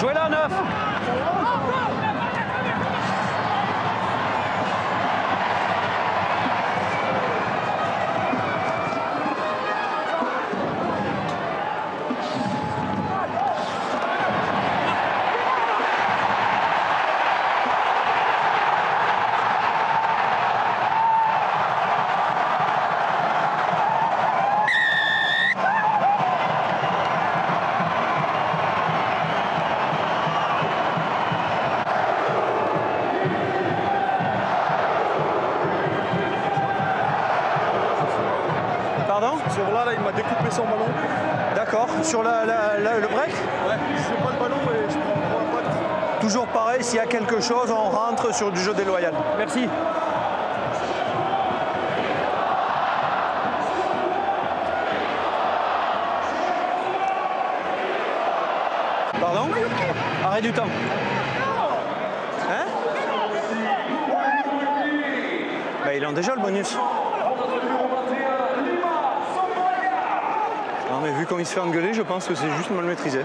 Jouez la 9 taper son ballon. D'accord. Sur la, la- la- le break Ouais. J'ai pas de ballon et je prends pas de... Toujours pareil, s'il y a quelque chose, on rentre sur du jeu déloyal. Merci. Pardon? Arrêt du temps. Hein? Bah, il en a déjà le bonus. Non mais vu comme il se fait engueuler, je pense que c'est juste mal maîtrisé.